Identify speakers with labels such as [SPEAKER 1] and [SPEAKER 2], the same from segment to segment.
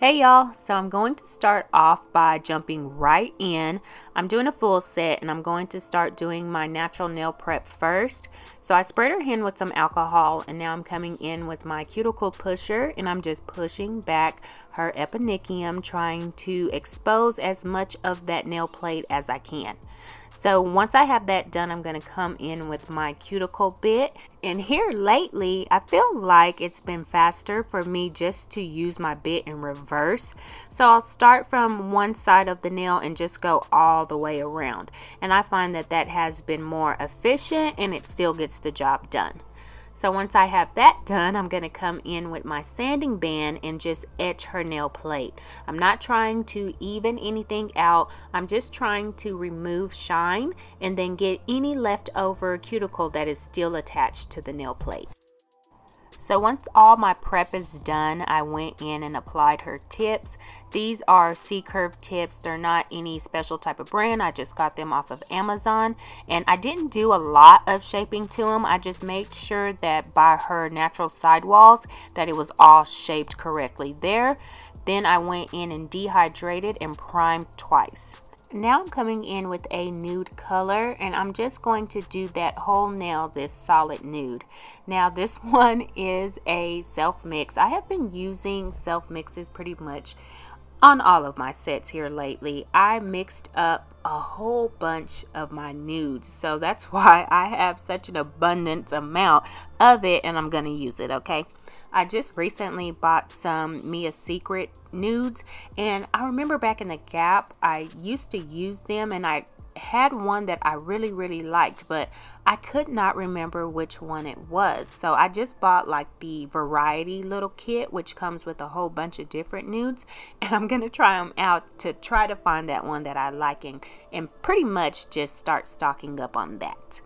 [SPEAKER 1] Hey y'all, so I'm going to start off by jumping right in. I'm doing a full set and I'm going to start doing my natural nail prep first. So I sprayed her hand with some alcohol and now I'm coming in with my cuticle pusher and I'm just pushing back her eponychium trying to expose as much of that nail plate as I can. So once I have that done, I'm going to come in with my cuticle bit. And here lately, I feel like it's been faster for me just to use my bit in reverse. So I'll start from one side of the nail and just go all the way around. And I find that that has been more efficient and it still gets the job done. So once I have that done, I'm going to come in with my sanding band and just etch her nail plate. I'm not trying to even anything out. I'm just trying to remove shine and then get any leftover cuticle that is still attached to the nail plate. So once all my prep is done, I went in and applied her tips. These are C-curve tips. They're not any special type of brand. I just got them off of Amazon. And I didn't do a lot of shaping to them. I just made sure that by her natural sidewalls that it was all shaped correctly there. Then I went in and dehydrated and primed twice. Now I'm coming in with a nude color and I'm just going to do that whole nail this solid nude. Now this one is a self mix. I have been using self mixes pretty much on all of my sets here lately. I mixed up a whole bunch of my nudes. So that's why I have such an abundance amount of it and I'm going to use it, okay? I just recently bought some Mia Secret nudes and I remember back in the Gap I used to use them and I had one that I really really liked but I could not remember which one it was so I just bought like the variety little kit which comes with a whole bunch of different nudes and I'm gonna try them out to try to find that one that I like and, and pretty much just start stocking up on that.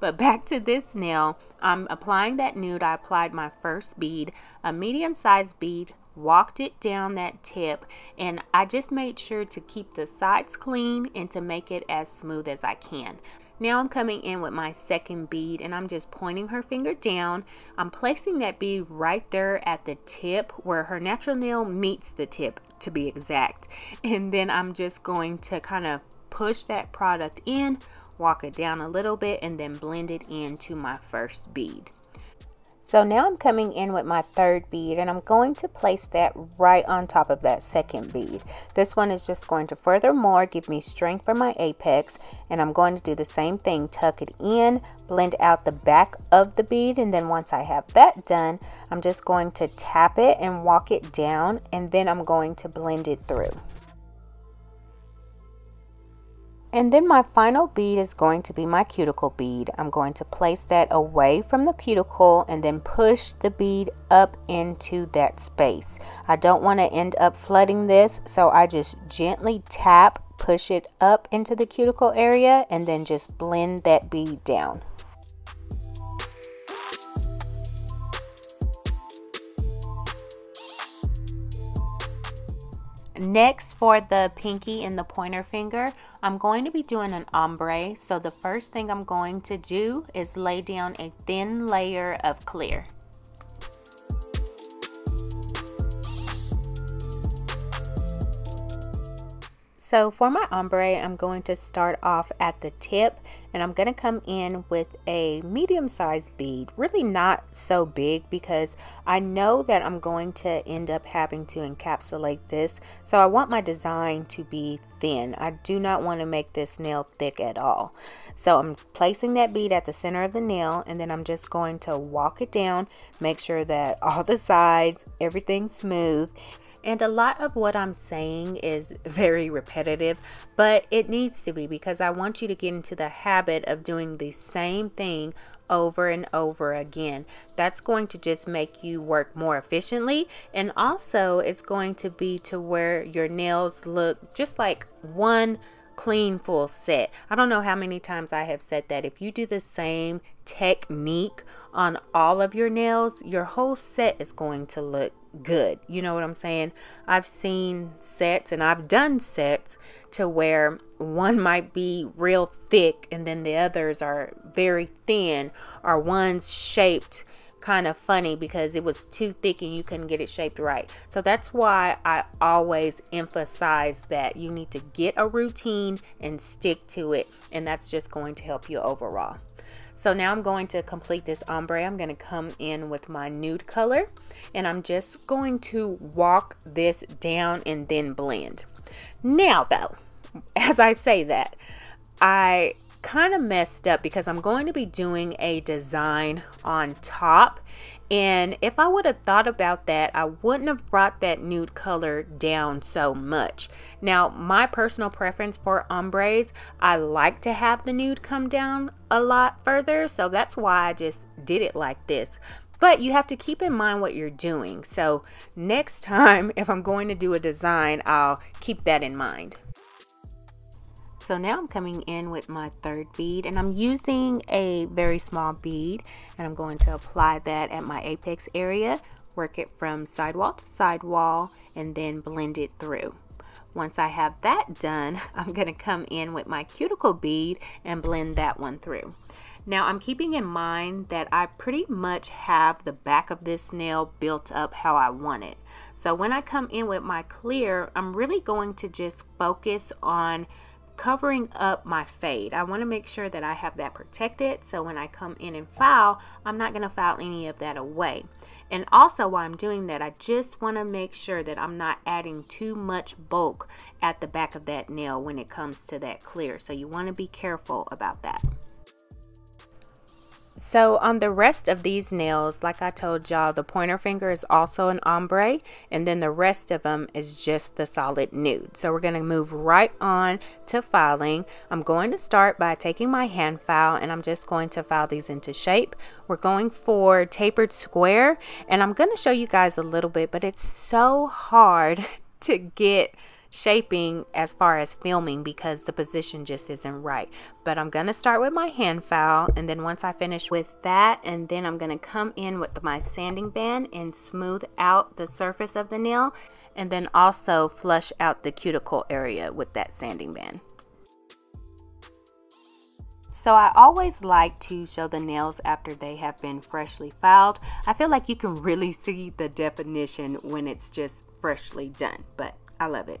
[SPEAKER 1] But back to this nail, I'm applying that nude. I applied my first bead, a medium sized bead, walked it down that tip, and I just made sure to keep the sides clean and to make it as smooth as I can. Now I'm coming in with my second bead and I'm just pointing her finger down. I'm placing that bead right there at the tip where her natural nail meets the tip to be exact. And then I'm just going to kind of push that product in walk it down a little bit and then blend it into my first bead. So now I'm coming in with my third bead and I'm going to place that right on top of that second bead. This one is just going to furthermore give me strength for my apex and I'm going to do the same thing, tuck it in, blend out the back of the bead and then once I have that done, I'm just going to tap it and walk it down and then I'm going to blend it through. And then my final bead is going to be my cuticle bead. I'm going to place that away from the cuticle and then push the bead up into that space. I don't want to end up flooding this, so I just gently tap, push it up into the cuticle area, and then just blend that bead down. Next for the pinky and the pointer finger, I'm going to be doing an ombre. So the first thing I'm going to do is lay down a thin layer of clear. So for my ombre, I'm going to start off at the tip and I'm going to come in with a medium sized bead. Really not so big because I know that I'm going to end up having to encapsulate this. So I want my design to be thin. I do not want to make this nail thick at all. So I'm placing that bead at the center of the nail and then I'm just going to walk it down, make sure that all the sides, everything's smooth and a lot of what I'm saying is very repetitive, but it needs to be because I want you to get into the habit of doing the same thing over and over again. That's going to just make you work more efficiently and also it's going to be to where your nails look just like one clean full set. I don't know how many times I have said that if you do the same technique on all of your nails, your whole set is going to look good. You know what I'm saying? I've seen sets and I've done sets to where one might be real thick and then the others are very thin or one's shaped kind of funny because it was too thick and you couldn't get it shaped right. So that's why I always emphasize that you need to get a routine and stick to it and that's just going to help you overall. So now I'm going to complete this ombre. I'm going to come in with my nude color and I'm just going to walk this down and then blend. Now though, as I say that, I kind of messed up because I'm going to be doing a design on top and if I would have thought about that, I wouldn't have brought that nude color down so much. Now, my personal preference for ombres, I like to have the nude come down a lot further. So that's why I just did it like this. But you have to keep in mind what you're doing. So next time, if I'm going to do a design, I'll keep that in mind. So now I'm coming in with my third bead and I'm using a very small bead and I'm going to apply that at my apex area, work it from sidewall to sidewall and then blend it through. Once I have that done, I'm going to come in with my cuticle bead and blend that one through. Now I'm keeping in mind that I pretty much have the back of this nail built up how I want it. So when I come in with my clear, I'm really going to just focus on covering up my fade. I want to make sure that I have that protected so when I come in and file, I'm not going to file any of that away. And also while I'm doing that, I just want to make sure that I'm not adding too much bulk at the back of that nail when it comes to that clear. So you want to be careful about that. So on the rest of these nails, like I told y'all, the pointer finger is also an ombre and then the rest of them is just the solid nude. So we're going to move right on to filing. I'm going to start by taking my hand file and I'm just going to file these into shape. We're going for tapered square and I'm going to show you guys a little bit, but it's so hard to get shaping as far as filming because the position just isn't right. But I'm going to start with my hand file and then once I finish with that and then I'm going to come in with my sanding band and smooth out the surface of the nail and then also flush out the cuticle area with that sanding band. So I always like to show the nails after they have been freshly filed. I feel like you can really see the definition when it's just freshly done, but I love it.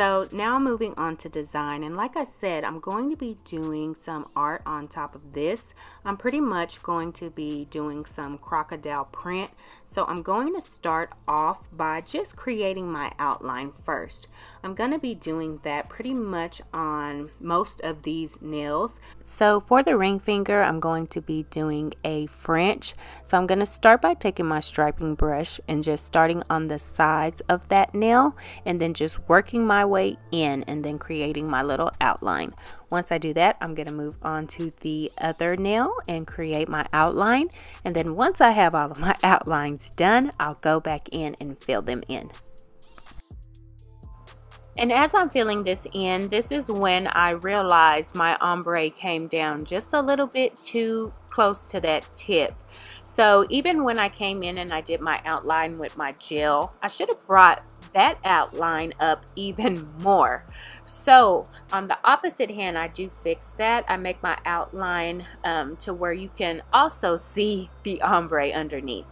[SPEAKER 1] So now moving on to design and like I said I'm going to be doing some art on top of this. I'm pretty much going to be doing some crocodile print so I'm going to start off by just creating my outline first. I'm going to be doing that pretty much on most of these nails. So for the ring finger, I'm going to be doing a French. So I'm going to start by taking my striping brush and just starting on the sides of that nail and then just working my way in and then creating my little outline. Once I do that, I'm going to move on to the other nail and create my outline. And then once I have all of my outlines done, I'll go back in and fill them in. And as I'm filling this in, this is when I realized my ombre came down just a little bit too close to that tip. So even when I came in and I did my outline with my gel, I should have brought that outline up even more. So on the opposite hand, I do fix that. I make my outline um, to where you can also see the ombre underneath.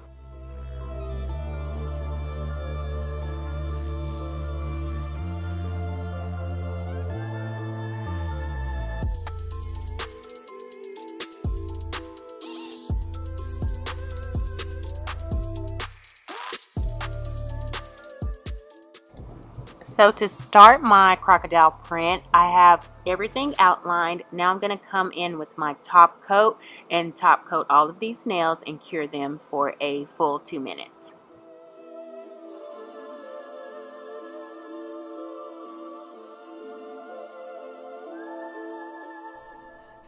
[SPEAKER 1] So to start my crocodile print, I have everything outlined. Now I'm going to come in with my top coat and top coat all of these nails and cure them for a full two minutes.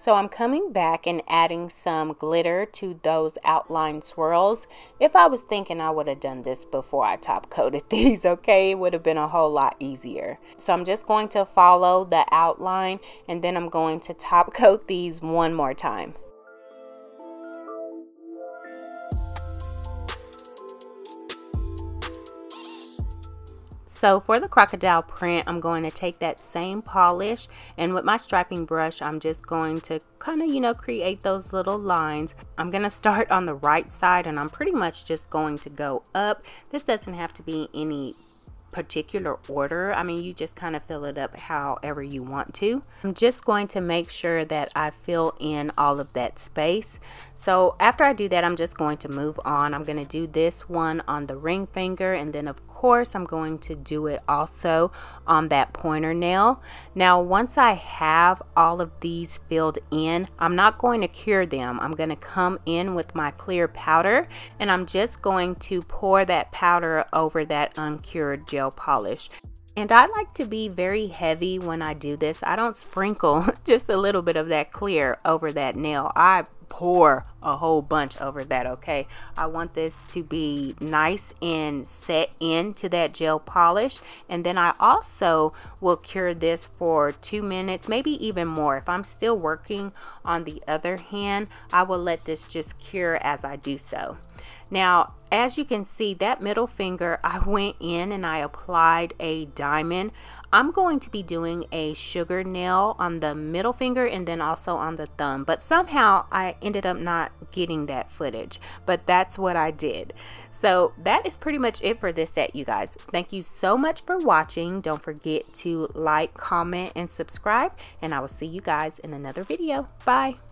[SPEAKER 1] So I'm coming back and adding some glitter to those outline swirls. If I was thinking I would have done this before I top coated these, okay? It would have been a whole lot easier. So I'm just going to follow the outline and then I'm going to top coat these one more time. So for the crocodile print, I'm going to take that same polish and with my striping brush, I'm just going to kind of, you know, create those little lines. I'm going to start on the right side and I'm pretty much just going to go up. This doesn't have to be any particular order. I mean, you just kind of fill it up however you want to. I'm just going to make sure that I fill in all of that space. So after I do that, I'm just going to move on. I'm going to do this one on the ring finger and then of course I'm going to do it also on that pointer nail. Now once I have all of these filled in, I'm not going to cure them. I'm going to come in with my clear powder and I'm just going to pour that powder over that uncured gel polish. And I like to be very heavy when I do this. I don't sprinkle just a little bit of that clear over that nail. I pour a whole bunch over that, okay? I want this to be nice and set into that gel polish. And then I also will cure this for two minutes, maybe even more. If I'm still working on the other hand, I will let this just cure as I do so. Now, as you can see, that middle finger, I went in and I applied a diamond. I'm going to be doing a sugar nail on the middle finger and then also on the thumb. But somehow I ended up not getting that footage. But that's what I did. So that is pretty much it for this set, you guys. Thank you so much for watching. Don't forget to like, comment, and subscribe. And I will see you guys in another video. Bye.